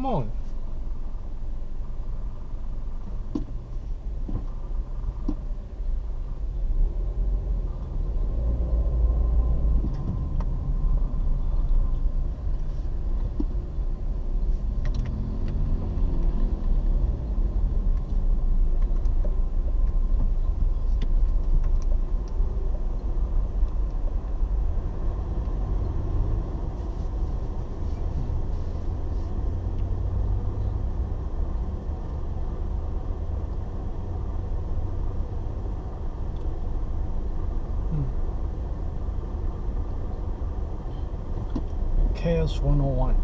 Come on. Chaos 101.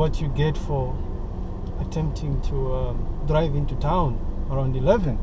What you get for attempting to um, drive into town around 11.